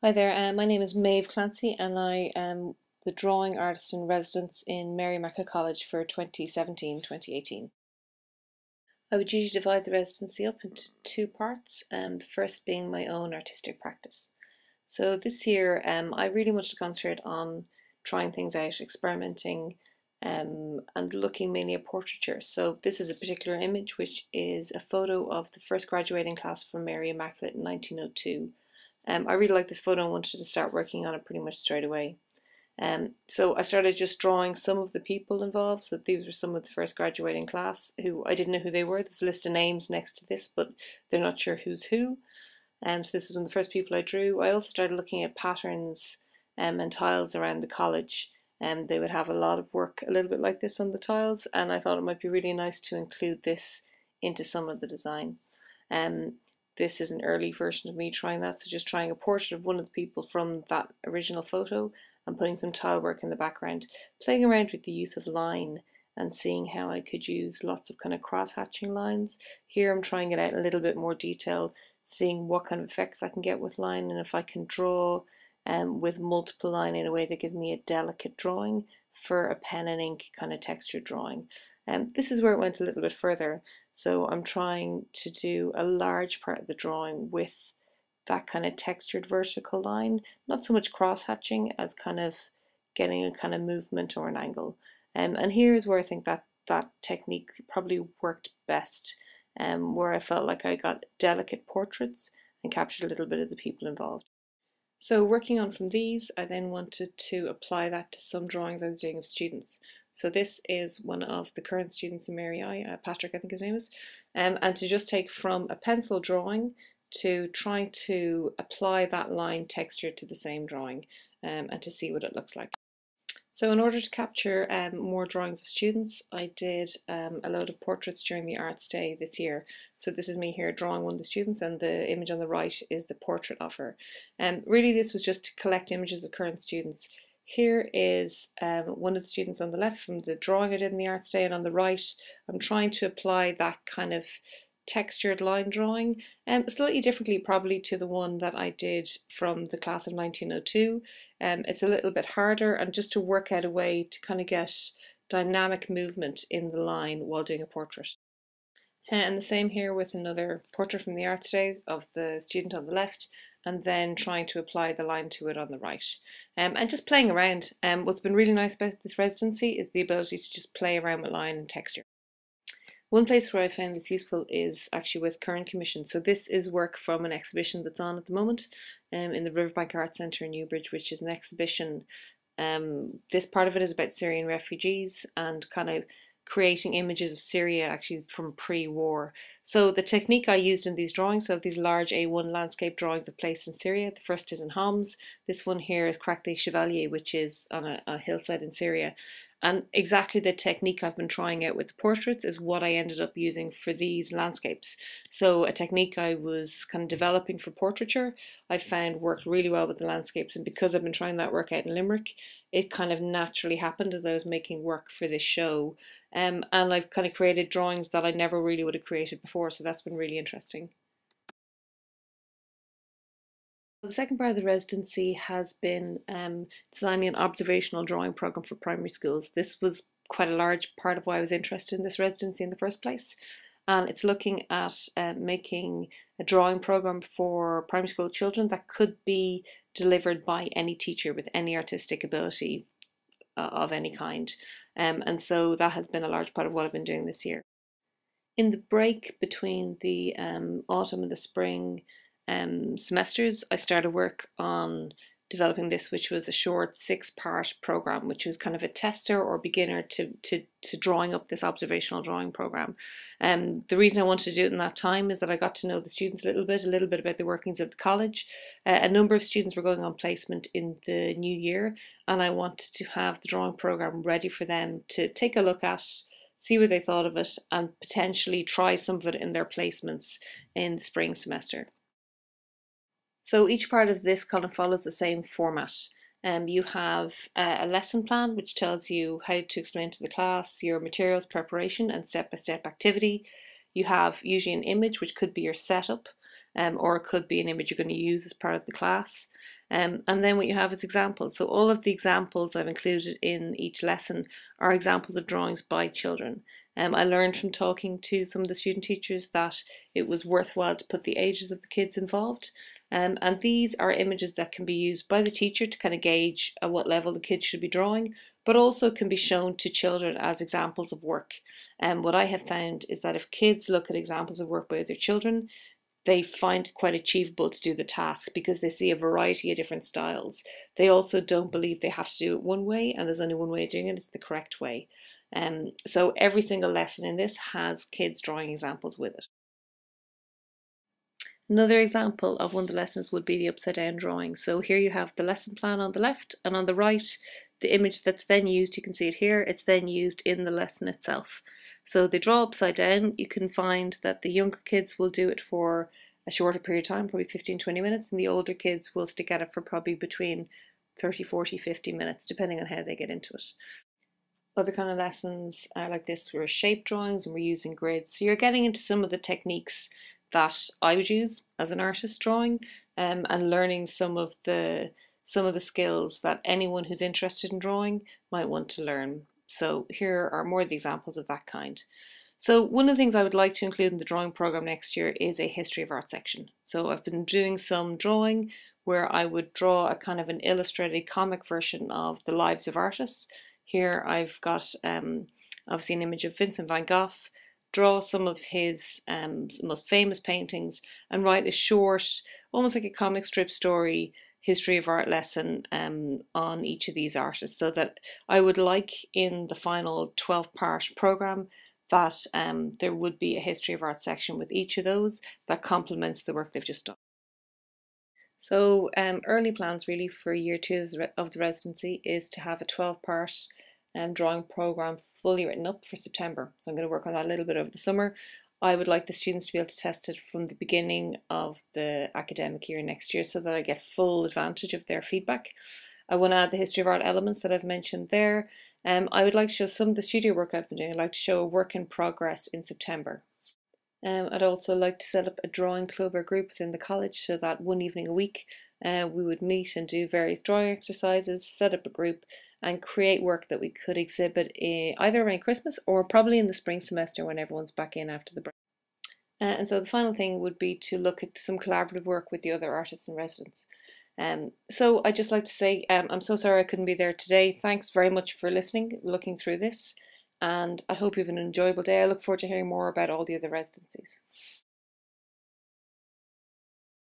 Hi there, uh, my name is Maeve Clancy and I am the drawing artist in residence in Mary Immaculate College for 2017-2018. I would usually divide the residency up into two parts, um, the first being my own artistic practice. So this year um, I really wanted to concentrate on trying things out, experimenting um, and looking mainly at portraiture. So this is a particular image which is a photo of the first graduating class from Mary Immaculate in 1902 um, I really liked this photo and wanted to start working on it pretty much straight away. Um, so I started just drawing some of the people involved. So these were some of the first graduating class who I didn't know who they were. There's a list of names next to this, but they're not sure who's who. Um, so this was one of the first people I drew. I also started looking at patterns um, and tiles around the college. Um, they would have a lot of work a little bit like this on the tiles, and I thought it might be really nice to include this into some of the design. Um, this is an early version of me trying that, so just trying a portrait of one of the people from that original photo and putting some tile work in the background, playing around with the use of line and seeing how I could use lots of kind of cross hatching lines. Here I'm trying it out a little bit more detail, seeing what kind of effects I can get with line and if I can draw um, with multiple line in a way that gives me a delicate drawing for a pen and ink kind of texture drawing. Um, this is where it went a little bit further. So I'm trying to do a large part of the drawing with that kind of textured vertical line, not so much cross hatching as kind of getting a kind of movement or an angle. Um, and here's where I think that that technique probably worked best, um, where I felt like I got delicate portraits and captured a little bit of the people involved. So working on from these, I then wanted to apply that to some drawings I was doing of students. So this is one of the current students in Mary I, uh, Patrick I think his name is, um, and to just take from a pencil drawing to try to apply that line texture to the same drawing um, and to see what it looks like. So in order to capture um, more drawings of students, I did um, a load of portraits during the Arts Day this year. So this is me here drawing one of the students and the image on the right is the portrait of her. And um, really this was just to collect images of current students here is um, one of the students on the left from the drawing I did in the Arts Day and on the right I'm trying to apply that kind of textured line drawing um, slightly differently probably to the one that I did from the class of 1902. Um, it's a little bit harder and just to work out a way to kind of get dynamic movement in the line while doing a portrait. And the same here with another portrait from the Arts Day of the student on the left and then trying to apply the line to it on the right. Um, and just playing around. Um, what's been really nice about this residency is the ability to just play around with line and texture. One place where I found this useful is actually with Current Commission. So this is work from an exhibition that's on at the moment um, in the Riverbank Art Centre in Newbridge, which is an exhibition. Um, this part of it is about Syrian refugees and kind of creating images of Syria actually from pre-war. So the technique I used in these drawings, so these large A1 landscape drawings of place in Syria, the first is in Homs, this one here is Crac des Chevaliers, which is on a, a hillside in Syria. And exactly the technique I've been trying out with the portraits is what I ended up using for these landscapes. So a technique I was kind of developing for portraiture, I found worked really well with the landscapes. And because I've been trying that work out in Limerick, it kind of naturally happened as I was making work for this show. Um, and I've kind of created drawings that I never really would have created before. So that's been really interesting. The second part of the residency has been um, designing an observational drawing program for primary schools. This was quite a large part of why I was interested in this residency in the first place. And it's looking at uh, making a drawing program for primary school children that could be delivered by any teacher with any artistic ability uh, of any kind. Um, and so that has been a large part of what I've been doing this year. In the break between the um, autumn and the spring, um, semesters, I started work on developing this, which was a short six-part program, which was kind of a tester or beginner to to to drawing up this observational drawing program. Um, the reason I wanted to do it in that time is that I got to know the students a little bit, a little bit about the workings of the college. Uh, a number of students were going on placement in the new year, and I wanted to have the drawing program ready for them to take a look at see what they thought of it and potentially try some of it in their placements in the spring semester. So each part of this of follows the same format. Um, you have a lesson plan which tells you how to explain to the class your materials preparation and step-by-step -step activity. You have usually an image which could be your setup um, or it could be an image you're going to use as part of the class. Um, and then what you have is examples. So all of the examples I've included in each lesson are examples of drawings by children. Um, I learned from talking to some of the student teachers that it was worthwhile to put the ages of the kids involved. Um, and these are images that can be used by the teacher to kind of gauge at what level the kids should be drawing, but also can be shown to children as examples of work. And what I have found is that if kids look at examples of work by other children, they find it quite achievable to do the task because they see a variety of different styles. They also don't believe they have to do it one way and there's only one way of doing it, it's the correct way. Um, so every single lesson in this has kids drawing examples with it. Another example of one of the lessons would be the upside down drawing. So here you have the lesson plan on the left and on the right, the image that's then used, you can see it here, it's then used in the lesson itself. So they draw upside down, you can find that the younger kids will do it for a shorter period of time, probably 15, 20 minutes, and the older kids will stick at it for probably between 30, 40, 50 minutes, depending on how they get into it. Other kind of lessons are like this, we're shape drawings and we're using grids. So you're getting into some of the techniques that I would use as an artist drawing um, and learning some of the some of the skills that anyone who's interested in drawing might want to learn. So here are more of the examples of that kind. So one of the things I would like to include in the drawing program next year is a history of art section. So I've been doing some drawing where I would draw a kind of an illustrated comic version of the lives of artists. Here I've got um, obviously an image of Vincent van Gogh, draw some of his um, most famous paintings and write a short, almost like a comic strip story history of art lesson um, on each of these artists so that I would like in the final 12 part program that um, there would be a history of art section with each of those that complements the work they've just done. So um, early plans really for year two of the residency is to have a 12 part um, drawing program fully written up for September. So I'm going to work on that a little bit over the summer. I would like the students to be able to test it from the beginning of the academic year next year so that I get full advantage of their feedback. I want to add the history of art elements that I've mentioned there. Um, I would like to show some of the studio work I've been doing. I'd like to show a work in progress in September. Um, I'd also like to set up a drawing club or group within the college so that one evening a week uh, we would meet and do various drawing exercises, set up a group and create work that we could exhibit in, either around Christmas or probably in the spring semester when everyone's back in after the break. Uh, and so the final thing would be to look at some collaborative work with the other artists in residence. Um, so I'd just like to say um, I'm so sorry I couldn't be there today. Thanks very much for listening, looking through this, and I hope you have an enjoyable day. I look forward to hearing more about all the other residencies.